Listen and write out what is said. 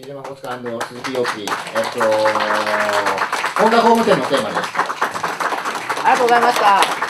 大塚鈴木陽樹、えっと、本田工務店のテーマです。ありがとうございました。